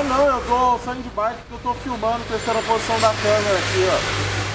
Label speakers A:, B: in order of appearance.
A: Ah Não, eu tô saindo de bike porque eu tô filmando, testando a posição da câmera aqui, ó.